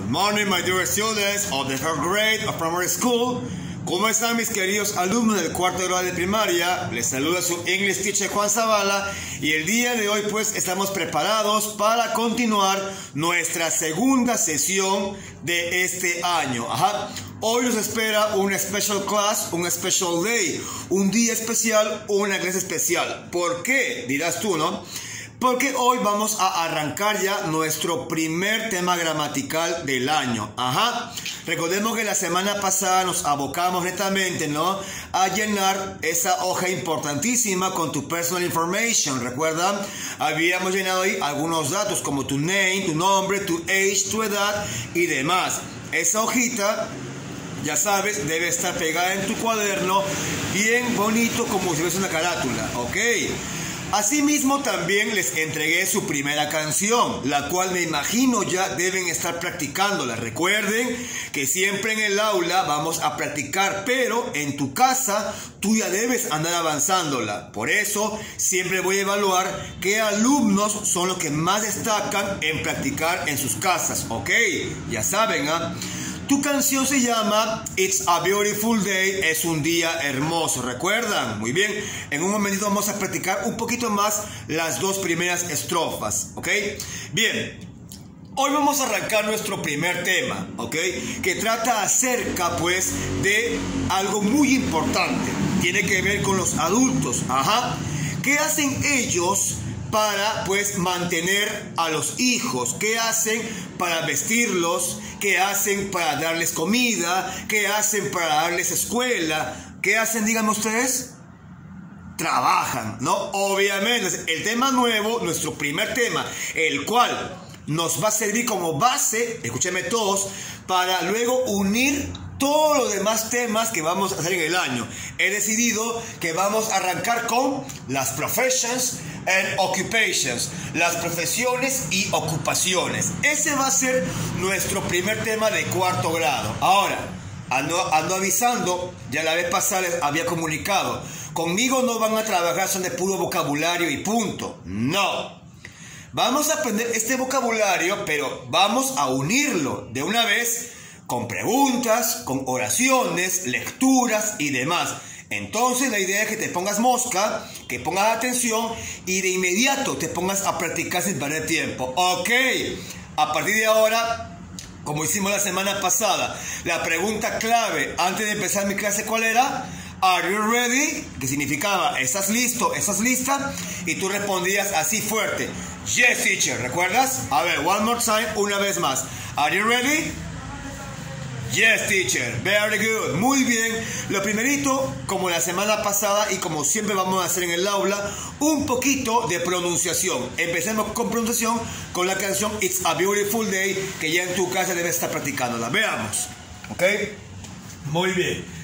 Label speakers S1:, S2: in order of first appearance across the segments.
S1: Good morning, my dear students of the third grade of primary school. ¿Cómo están mis queridos alumnos del cuarto grado de primaria? Les saluda su English teacher Juan Zavala y el día de hoy pues estamos preparados para continuar nuestra segunda sesión de este año. Ajá. Hoy nos espera una special class, un special day, un día especial, una clase especial. ¿Por qué? Dirás tú, ¿no? Porque hoy vamos a arrancar ya nuestro primer tema gramatical del año. Ajá. Recordemos que la semana pasada nos abocamos netamente, ¿no? A llenar esa hoja importantísima con tu personal information. ¿Recuerdan? Habíamos llenado ahí algunos datos como tu name, tu nombre, tu age, tu edad y demás. Esa hojita ya sabes, debe estar pegada en tu cuaderno, bien bonito como si fuese una carátula, ¿ok? Asimismo también les entregué su primera canción, la cual me imagino ya deben estar practicándola. Recuerden que siempre en el aula vamos a practicar, pero en tu casa tú ya debes andar avanzándola. Por eso siempre voy a evaluar qué alumnos son los que más destacan en practicar en sus casas, ¿ok? Ya saben, ¿ah? Tu canción se llama It's a Beautiful Day, es un día hermoso, ¿recuerdan? Muy bien, en un momentito vamos a practicar un poquito más las dos primeras estrofas, ¿ok? Bien, hoy vamos a arrancar nuestro primer tema, ¿ok? Que trata acerca, pues, de algo muy importante. Tiene que ver con los adultos, ajá. ¿Qué hacen ellos? Para pues mantener a los hijos, qué hacen para vestirlos, qué hacen para darles comida, qué hacen para darles escuela, qué hacen, díganme ustedes, trabajan, ¿no? Obviamente, el tema nuevo, nuestro primer tema, el cual nos va a servir como base, escúcheme todos, para luego unir todos los demás temas que vamos a hacer en el año. He decidido que vamos a arrancar con las professions and occupations, las profesiones y ocupaciones. Ese va a ser nuestro primer tema de cuarto grado. Ahora, ando, ando avisando, ya la vez pasada les había comunicado, conmigo no van a trabajar, son de puro vocabulario y punto. No. Vamos a aprender este vocabulario, pero vamos a unirlo de una vez con preguntas, con oraciones, lecturas y demás. Entonces la idea es que te pongas mosca, que pongas atención y de inmediato te pongas a practicar sin perder tiempo. Ok, a partir de ahora, como hicimos la semana pasada, la pregunta clave antes de empezar mi clase, ¿cuál era? Are you ready? Que significaba, ¿estás listo? ¿Estás lista? Y tú respondías así fuerte, Yes, teacher, ¿recuerdas? A ver, one more time, una vez más. Are you ready? Yes, teacher. Very good. Muy bien. Lo primerito, como la semana pasada y como siempre vamos a hacer en el aula, un poquito de pronunciación. Empecemos con pronunciación con la canción It's a Beautiful Day, que ya en tu casa debes estar practicándola. Veamos. ¿Ok? Muy bien.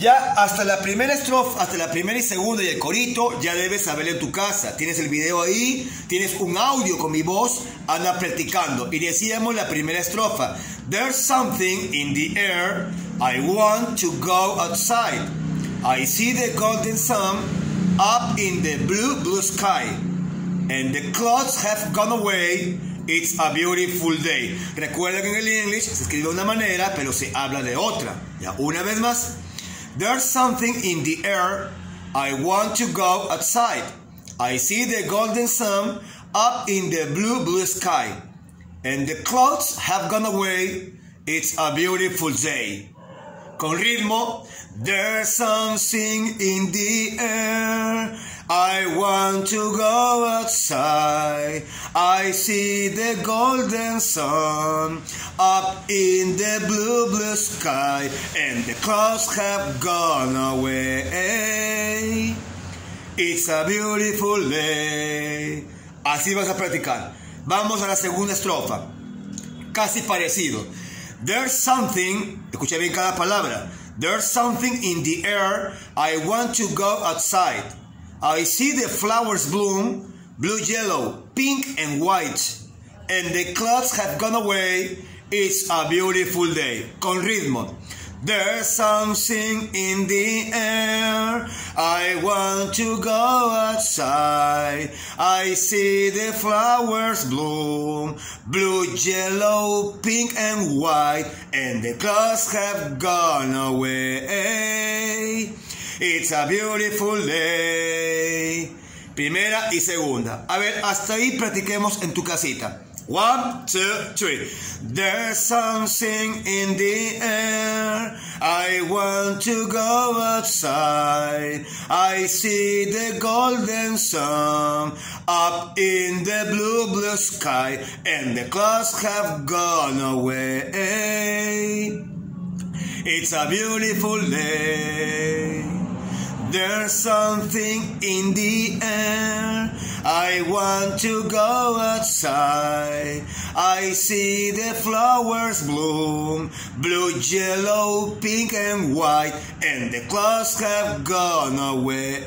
S1: Ya hasta la primera estrofa, hasta la primera y segunda y el corito, ya debes saberlo en tu casa. Tienes el video ahí, tienes un audio con mi voz, anda practicando. Y decíamos la primera estrofa. There's something in the air, I want to go outside. I see the golden sun up in the blue, blue sky. And the clouds have gone away. It's a beautiful day. Recuerda que en el English se escribe de una manera, pero se habla de otra. Ya, una vez más. There's something in the air. I want to go outside. I see the golden sun up in the blue, blue sky. And the clouds have gone away. It's a beautiful day. Con ritmo. There's something in the air. I want to go outside. I see the golden sun up in the blue, blue sky, and the clouds have gone away. It's a beautiful day. Así vas a practicar. Vamos a la segunda estrofa. Casi parecido. There's something, escucha bien cada palabra. There's something in the air. I want to go outside. I see the flowers bloom, blue, yellow, pink, and white. And the clouds have gone away. It's a beautiful day. Con ritmo. There's something in the air. I want to go outside. I see the flowers bloom. Blue, yellow, pink, and white. And the clouds have gone away. It's a beautiful day. Primera y segunda. A ver, hasta ahí practiquemos en tu casita. One, two, three. There's something in the air. I want to go outside. I see the golden sun up in the blue, blue sky, and the clouds have gone away. It's a beautiful day. There's something in the air. I want to go outside. I see the flowers bloom, blue, yellow, pink, and white, and the clouds have gone away.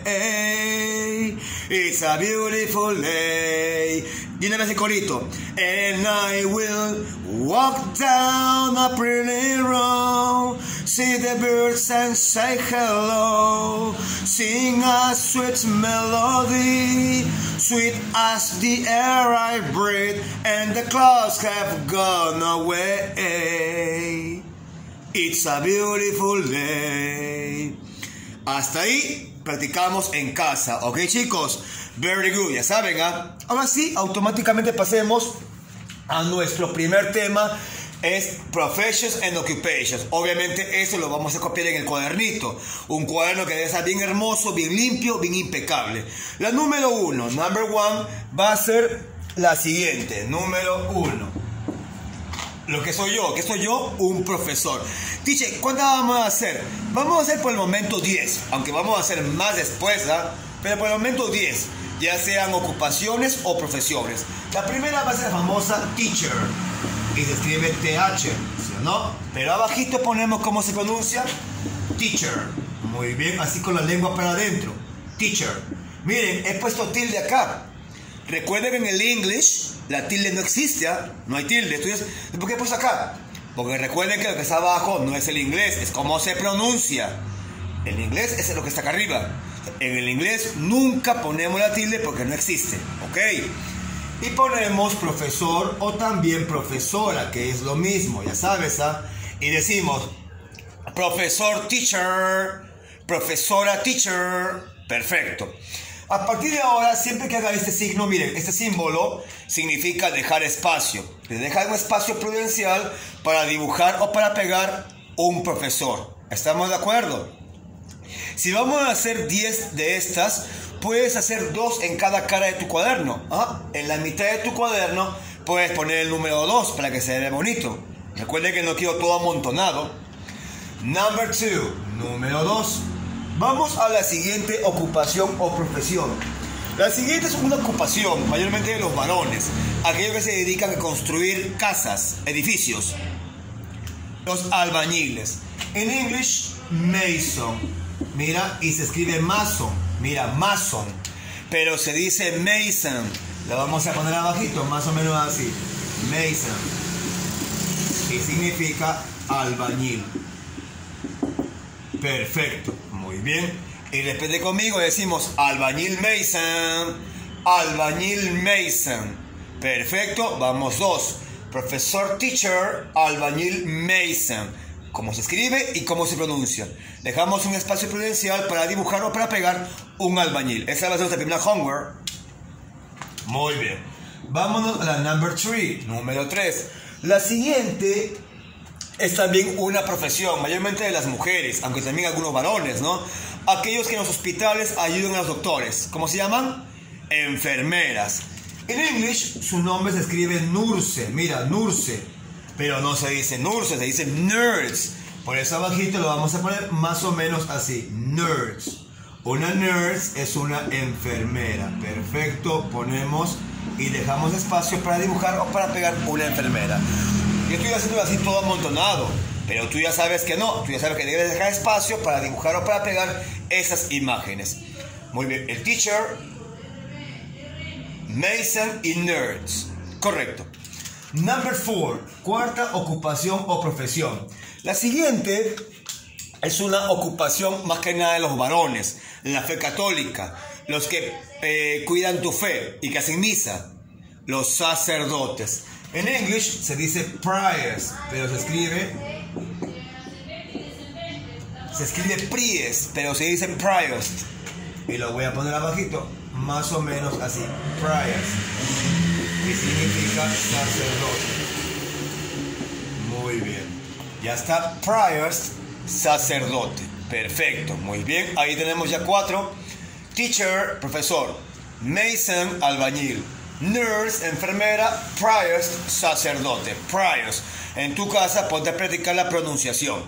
S1: It's a beautiful day. Y una vez corito. And I will walk down a pretty road, see the birds and say hello, sing a sweet melody, sweet as the air I breathe, and the clouds have gone away. It's a beautiful day. Hasta ahí practicamos en casa, ¿ok chicos? Very good, ya saben, ¿ah? Ahora sí, automáticamente pasemos a nuestro primer tema es Professions and Occupations. Obviamente eso lo vamos a copiar en el cuadernito. Un cuaderno que debe estar bien hermoso, bien limpio, bien impecable. La número uno, number one, va a ser la siguiente. Número uno. Lo que soy yo, que soy yo, un profesor. Dice, ¿cuántas vamos a hacer? Vamos a hacer por el momento 10, aunque vamos a hacer más después, ¿ah? Pero por el momento 10 ya sean ocupaciones o profesiones. La primera va a ser la famosa teacher y se escribe TH, ¿sí o no? Pero abajito ponemos cómo se pronuncia teacher. Muy bien, así con la lengua para adentro. Teacher. Miren, he puesto tilde acá. Recuerden que en el English la tilde no existe, ¿ah? no hay tilde. Entonces, ¿por qué he puesto acá? Porque recuerden que lo que está abajo no es el inglés, es cómo se pronuncia. El inglés es lo que está acá arriba. En el inglés nunca ponemos la tilde porque no existe, ¿ok? Y ponemos profesor o también profesora, que es lo mismo, ya sabes, ¿ah? Y decimos profesor teacher, profesora teacher, perfecto. A partir de ahora, siempre que haga este signo, miren, este símbolo significa dejar espacio. Dejar un espacio prudencial para dibujar o para pegar un profesor. ¿Estamos de acuerdo? Si vamos a hacer 10 de estas, puedes hacer dos en cada cara de tu cuaderno. ¿ah? En la mitad de tu cuaderno puedes poner el número 2 para que se vea bonito. Recuerde que no quiero todo amontonado. Number 2, número 2. Vamos a la siguiente ocupación o profesión. La siguiente es una ocupación, mayormente de los varones, aquellos que se dedican a construir casas, edificios. Los albañiles. En English, mason. Mira, y se escribe mason. Mira, mason. Pero se dice mason. Lo vamos a poner abajito, más o menos así. Mason. Y significa albañil. Perfecto. Muy bien. Y repite conmigo, decimos albañil Mason. Albañil Mason. Perfecto. Vamos dos. Profesor teacher, albañil Mason. Cómo se escribe y cómo se pronuncia. Dejamos un espacio prudencial para dibujar o para pegar un albañil. Esa va a ser nuestra primera homework. Muy bien. Vámonos a la number 3, número 3. La siguiente es también una profesión, mayormente de las mujeres, aunque también algunos varones, ¿no? Aquellos que en los hospitales ayudan a los doctores. ¿Cómo se llaman? Enfermeras. En English su nombre se escribe nurse, mira, nurse, pero no se dice nurse, se dice nurse. Por eso abajito lo vamos a poner más o menos así, nurse. Una nurse es una enfermera. Perfecto, ponemos y dejamos espacio para dibujar o para pegar una enfermera. Yo estoy haciendo así todo amontonado, pero tú ya sabes que no, tú ya sabes que debes dejar espacio para dibujar o para pegar esas imágenes. Muy bien, el teacher, Mason y nerds. Correcto. Number four, cuarta ocupación o profesión. La siguiente es una ocupación más que nada de los varones, en la fe católica, los que eh, cuidan tu fe y que hacen misa, los sacerdotes. En English se dice priors, pero se escribe se escribe priest, pero se dice priors. Y lo voy a poner abajito, más o menos así, priors, significa sacerdote. Muy bien. Ya está priors, sacerdote. Perfecto, muy bien. Ahí tenemos ya cuatro. Teacher, profesor. Mason, albañil. Nurse, enfermera. Priors, sacerdote. Priors. En tu casa a practicar la pronunciación.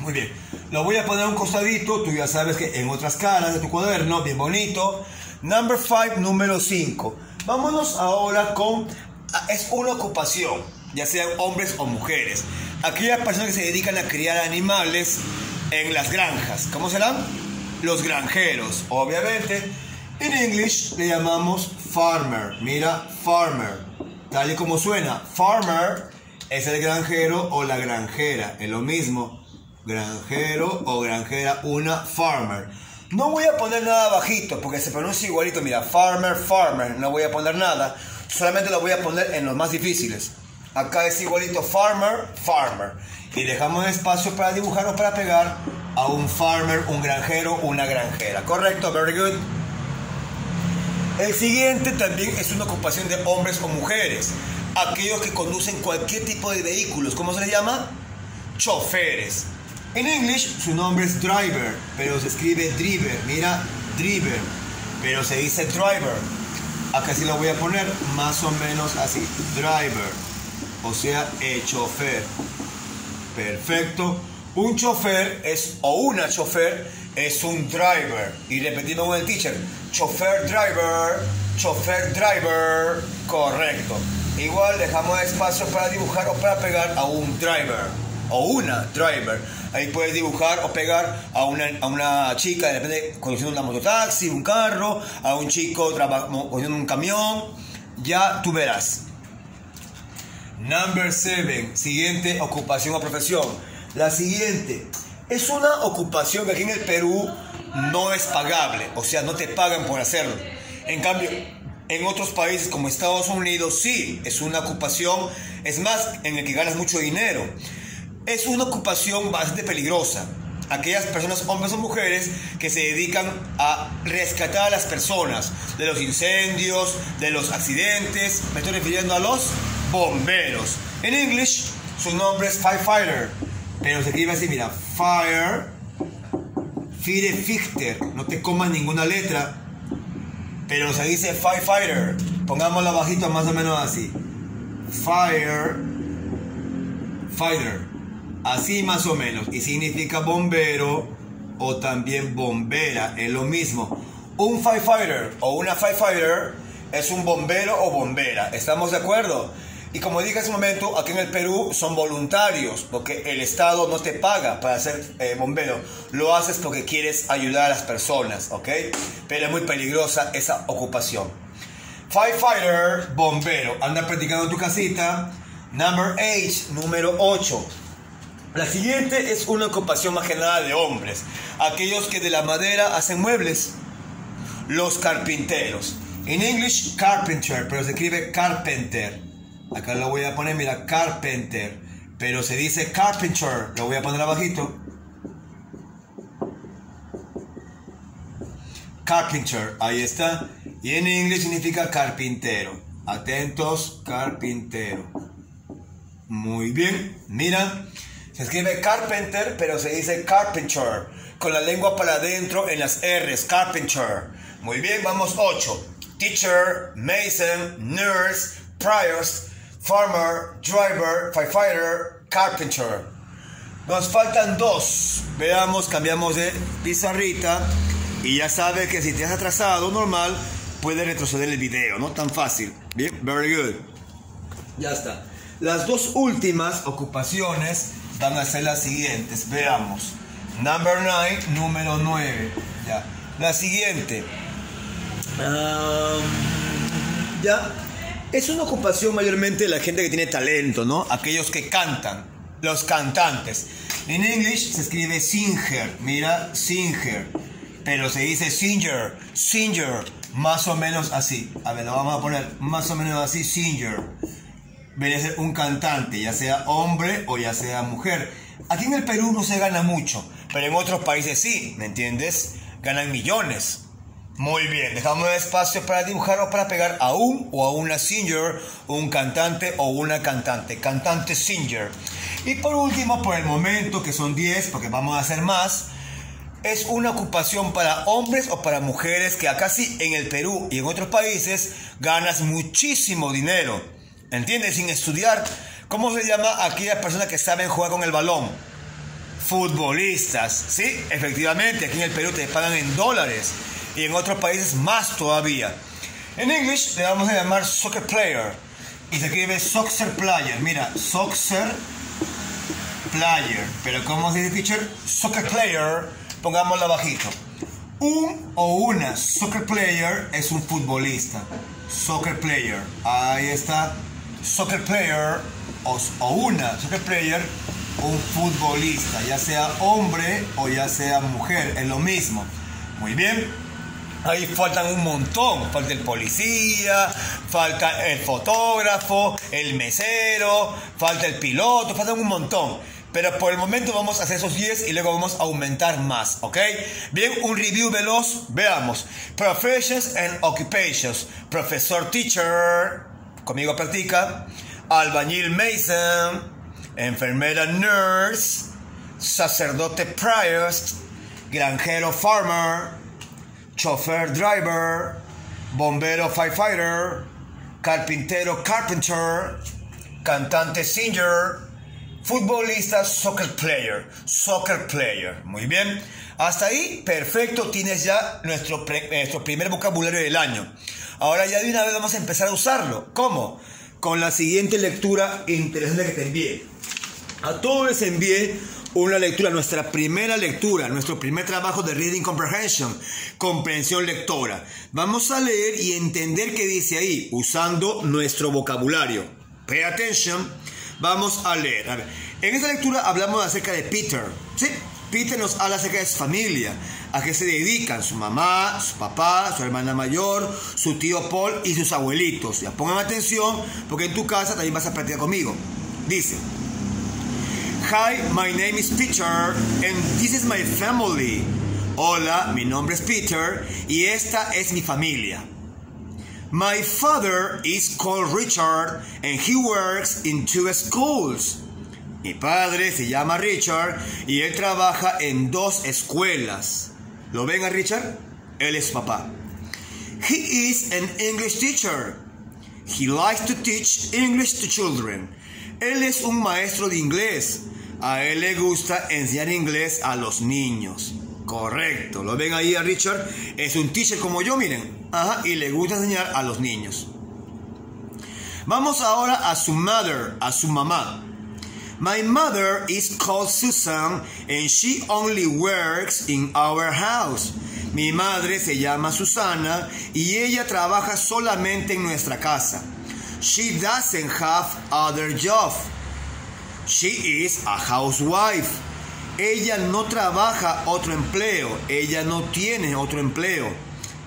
S1: Muy bien. Lo voy a poner a un costadito. Tú ya sabes que en otras caras de tu cuaderno, bien bonito. Number 5, número 5. Vámonos ahora con... Es una ocupación, ya sean hombres o mujeres. Aquellas personas que se dedican a criar animales en las granjas. ¿Cómo serán? Los granjeros. Obviamente, en English le llamamos farmer. Mira, farmer. Tal y como suena. Farmer es el granjero o la granjera. Es lo mismo granjero o granjera, una farmer. No voy a poner nada bajito porque se pronuncia igualito. Mira, farmer, farmer. No voy a poner nada. Solamente lo voy a poner en los más difíciles. Acá es igualito farmer, farmer. Y dejamos espacio para dibujar o para pegar a un farmer, un granjero, una granjera. Correcto, very good. El siguiente también es una ocupación de hombres o mujeres. Aquellos que conducen cualquier tipo de vehículos. ¿Cómo se les llama? Choferes. En English su nombre es driver, pero se escribe driver. Mira, driver, pero se dice driver. Acá sí lo voy a poner más o menos así, driver, o sea, el chofer. Perfecto. Un chofer es, o una chofer es un driver. Y repetimos con el teacher, chofer driver, chofer driver. Correcto. Igual dejamos espacio para dibujar o para pegar a un driver o una driver. Ahí puedes dibujar o pegar a una, a una chica, depende, conduciendo una mototaxi, un carro, a un chico conduciendo un camión. Ya tú verás. Number 7. Siguiente ocupación o profesión. La siguiente es una ocupación que aquí en el Perú no es pagable, o sea, no te pagan por hacerlo. En cambio, en otros países como Estados Unidos sí, es una ocupación, es más, en el que ganas mucho dinero es una ocupación bastante peligrosa. Aquellas personas, hombres o mujeres, que se dedican a rescatar a las personas de los incendios, de los accidentes. Me estoy refiriendo a los bomberos. En English, su nombre es firefighter, pero se escribe así, mira, fire, fire fichter. No te comas ninguna letra, pero se dice firefighter. Pongámoslo bajito más o menos así. Fire fighter. Así más o menos. Y significa bombero o también bombera. Es lo mismo. Un firefighter o una firefighter es un bombero o bombera. ¿Estamos de acuerdo? Y como dije hace un momento, aquí en el Perú son voluntarios, porque el Estado no te paga para ser eh, bombero. Lo haces porque quieres ayudar a las personas, ¿ok? Pero es muy peligrosa esa ocupación. Firefighter, bombero. Anda practicando en tu casita. Number 8, número 8. La siguiente es una ocupación más nada de hombres, aquellos que de la madera hacen muebles, los carpinteros. En English, carpenter, pero se escribe carpenter. Acá lo voy a poner, mira, carpenter, pero se dice carpenter, lo voy a poner abajito. Carpenter, ahí está. Y en inglés significa carpintero. Atentos, carpintero. Muy bien, mira. Se escribe carpenter, pero se dice carpenter, con la lengua para adentro en las R's, carpenter. Muy bien, vamos 8. Teacher, mason, nurse, priors, farmer, driver, firefighter, carpenter. Nos faltan dos. Veamos, cambiamos de pizarrita. Y ya sabes que si te has atrasado normal, puedes retroceder el video, no tan fácil. Bien, very good. Ya está. Las dos últimas ocupaciones van a ser las siguientes. Veamos. Number 9, número 9. Ya. La siguiente. ya. Es una ocupación mayormente de la gente que tiene talento, ¿no? Aquellos que cantan, los cantantes. En English se escribe Singer, mira, Singer. Pero se dice Singer, Singer, más o menos así. A ver, lo vamos a poner más o menos así, Singer. Viene ser un cantante, ya sea hombre o ya sea mujer. Aquí en el Perú no se gana mucho, pero en otros países sí, ¿me entiendes? Ganan millones. Muy bien, dejamos espacio para dibujar o para pegar a un o a una singer, un cantante o una cantante, cantante singer. Y por último, por el momento, que son 10, porque vamos a hacer más, es una ocupación para hombres o para mujeres que acá sí, en el Perú y en otros países, ganas muchísimo dinero. ¿Entiendes? Sin estudiar. ¿Cómo se llama a aquellas personas que saben jugar con el balón? Futbolistas. Sí, efectivamente, aquí en el Perú te pagan en dólares y en otros países más todavía. En English le vamos a llamar soccer player y se escribe soccer player. Mira, soccer player. Pero ¿cómo se dice, teacher? Soccer player, pongámoslo bajito. Un o una soccer player es un futbolista. Soccer player. Ahí está. Soccer player o, una soccer player, un futbolista, ya sea hombre o ya sea mujer, es lo mismo. Muy bien. Ahí faltan un montón. Falta el policía, falta el fotógrafo, el mesero, falta el piloto, faltan un montón. Pero por el momento vamos a hacer esos 10 y luego vamos a aumentar más, ¿ok? Bien, un review veloz, veamos. Professions and occupations. Profesor teacher, conmigo practica. Albañil mason. Enfermera nurse. Sacerdote priest. Granjero farmer chofer driver, bombero firefighter, carpintero carpenter, cantante singer, futbolista soccer player, soccer player. Muy bien. Hasta ahí, perfecto, tienes ya nuestro, nuestro primer vocabulario del año. Ahora ya de una vez vamos a empezar a usarlo. ¿Cómo? Con la siguiente lectura interesante que te envié. A todos les envié una lectura, nuestra primera lectura, nuestro primer trabajo de Reading Comprehension, comprensión lectora. Vamos a leer y entender qué dice ahí, usando nuestro vocabulario. Pay attention. Vamos a leer. En esta lectura hablamos acerca de Peter. ¿sí? Peter nos habla acerca de su familia, a qué se dedican su mamá, su papá, su hermana mayor, su tío Paul y sus abuelitos. Ya pongan atención porque en tu casa también vas a practicar conmigo. Dice, Hi, my name is Peter and this is my family. Hola, mi nombre es Peter y esta es mi familia. My father is called Richard and he works in two schools. Mi padre se llama Richard y él trabaja en dos escuelas. ¿Lo ven a Richard? Él es papá. He is an English teacher. He likes to teach English to children. Él es un maestro de inglés. A él le gusta enseñar inglés a los niños. Correcto. ¿Lo ven ahí a Richard? Es un teacher como yo, miren. Ajá, y le gusta enseñar a los niños. Vamos ahora a su mother, a su mamá. My mother is called Susan and she only works in our house. Mi madre se llama Susana y ella trabaja solamente en nuestra casa. She doesn't have other job. She is a housewife. Ella no trabaja otro empleo. Ella no tiene otro empleo.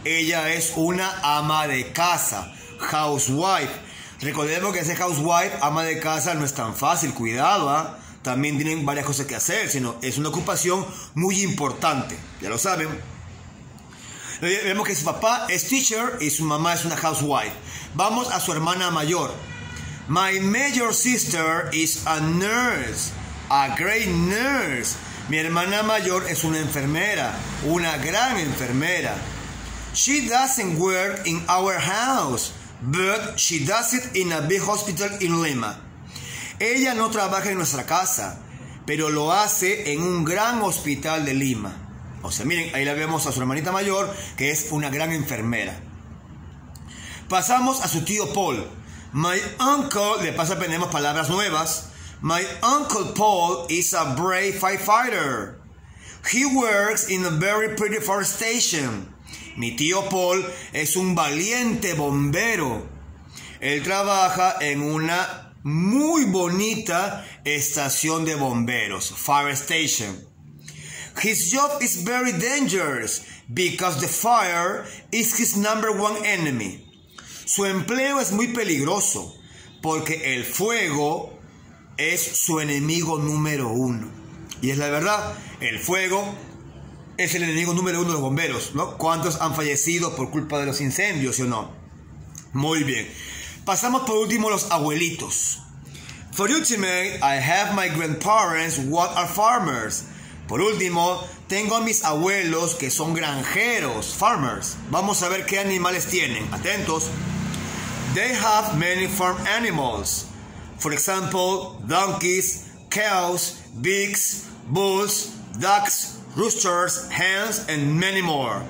S1: Ella es una ama de casa. Housewife. Recordemos que ese housewife, ama de casa, no es tan fácil. Cuidado, ¿ah? También tienen varias cosas que hacer, sino es una ocupación muy importante. Ya lo saben. Vemos que su papá es teacher y su mamá es una housewife. Vamos a su hermana mayor. My major sister is a nurse, a great nurse. Mi hermana mayor es una enfermera, una gran enfermera. She doesn't work in our house, but she does it in a big hospital in Lima. Ella no trabaja en nuestra casa, pero lo hace en un gran hospital de Lima. O sea, miren, ahí la vemos a su hermanita mayor, que es una gran enfermera. Pasamos a su tío Paul. My uncle, de paso aprendemos palabras nuevas. My uncle Paul is a brave firefighter. He works in a very pretty forestation. Mi tío Paul es un valiente bombero. Él trabaja en una muy bonita estación de bomberos, fire station. His job is very dangerous because the fire is his number one enemy. Su empleo es muy peligroso porque el fuego es su enemigo número uno. Y es la verdad, el fuego es el enemigo número uno de los bomberos, ¿no? ¿Cuántos han fallecido por culpa de los incendios, o no? Muy bien. Pasamos por último los abuelitos. For ultimate, I have my grandparents what are farmers. Por último, tengo a mis abuelos que son granjeros, farmers. Vamos a ver qué animales tienen. Atentos. They have many farm animals. For example, donkeys, cows, pigs, bulls, ducks, roosters, hens, and many more.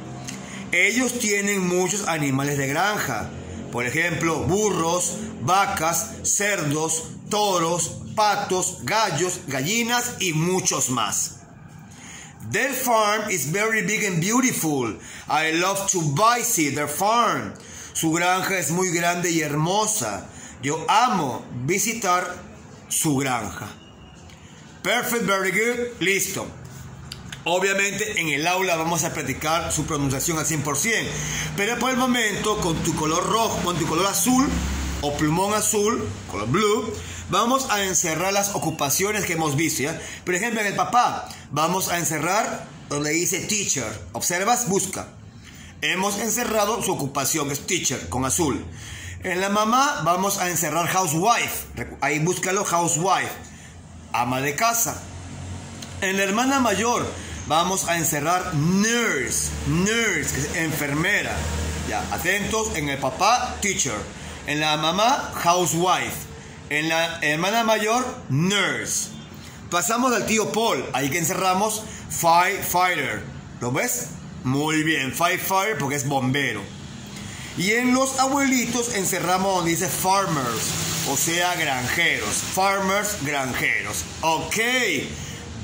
S1: Ellos tienen muchos animales de granja. Por ejemplo, burros, vacas, cerdos, toros, patos, gallos, gallinas y muchos más. Their farm is very big and beautiful. I love to visit their farm. Su granja es muy grande y hermosa. Yo amo visitar su granja. Perfect, very good, listo. Obviamente en el aula vamos a practicar su pronunciación al 100%, pero por el momento con tu color rojo, con tu color azul o plumón azul, color blue, vamos a encerrar las ocupaciones que hemos visto. Por ejemplo, en el papá vamos a encerrar donde dice teacher. Observas, busca. Hemos encerrado su ocupación, es teacher, con azul. En la mamá vamos a encerrar housewife. Ahí búscalo, housewife. Ama de casa. En la hermana mayor vamos a encerrar nurse. Nurse, que es enfermera. Ya, atentos. En el papá, teacher. En la mamá, housewife. En la hermana mayor, nurse. Pasamos al tío Paul. Ahí que encerramos firefighter. ¿Lo ves? Muy bien, firefighter porque es bombero. Y en los abuelitos encerramos donde dice farmers, o sea, granjeros. Farmers, granjeros. Ok,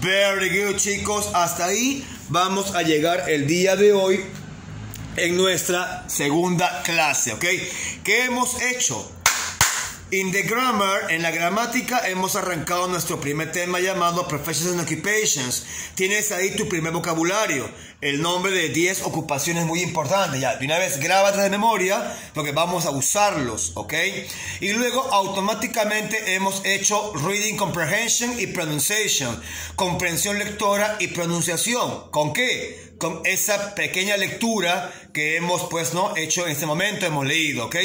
S1: very good chicos. Hasta ahí vamos a llegar el día de hoy en nuestra segunda clase, ¿ok? ¿Qué hemos hecho? In the grammar, en la gramática, hemos arrancado nuestro primer tema llamado Professions and Occupations. Tienes ahí tu primer vocabulario, el nombre de 10 ocupaciones muy importantes. Ya, de una vez grábate de memoria porque vamos a usarlos, ¿ok? Y luego automáticamente hemos hecho Reading Comprehension y Pronunciation, comprensión lectora y pronunciación. ¿Con qué? Con esa pequeña lectura que hemos pues no hecho en este momento, hemos leído, ¿ok?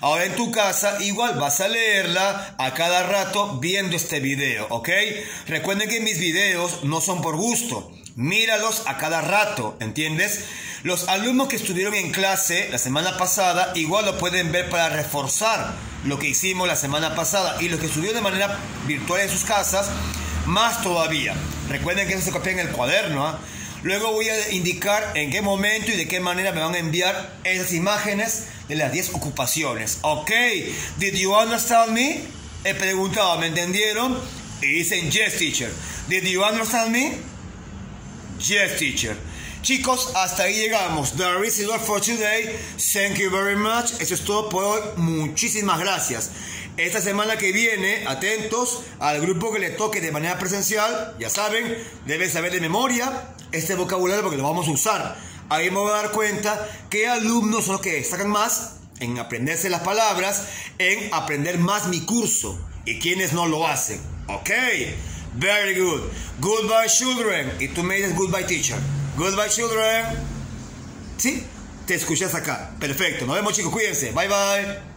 S1: Ahora en tu casa igual vas a leerla a cada rato viendo este video, ¿ok? Recuerden que mis videos no son por gusto. Míralos a cada rato, ¿entiendes? Los alumnos que estuvieron en clase la semana pasada igual lo pueden ver para reforzar lo que hicimos la semana pasada y los que estuvieron de manera virtual en sus casas, más todavía. Recuerden que eso se copia en el cuaderno, ¿ah? Luego voy a indicar en qué momento y de qué manera me van a enviar esas imágenes de las 10 ocupaciones. Ok, did you understand me? He preguntado, ¿me entendieron? Y dicen, yes, teacher. Did you understand me? Yes, teacher. Chicos, hasta ahí llegamos. That is all for today. Thank you very much. Eso es todo por hoy. Muchísimas gracias. Esta semana que viene, atentos al grupo que le toque de manera presencial. Ya saben, deben saber de memoria este vocabulario porque lo vamos a usar. Ahí me voy a dar cuenta qué alumnos son los que destacan más en aprenderse las palabras, en aprender más mi curso y quienes no lo hacen. Ok, very good. Goodbye, children. Y tú me dices goodbye, teacher. Goodbye, children. ¿Sí? Te escuchas acá. Perfecto. Nos vemos, chicos. Cuídense. Bye, bye.